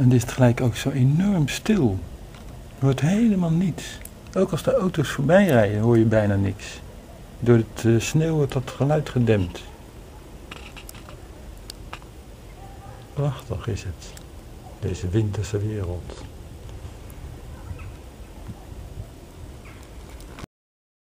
En het is tegelijk ook zo enorm stil. Je hoort helemaal niets. Ook als de auto's voorbij rijden hoor je bijna niks. Door het eh, sneeuw wordt dat geluid gedempt. Prachtig is het. Deze winterse wereld.